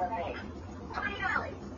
the other dollars.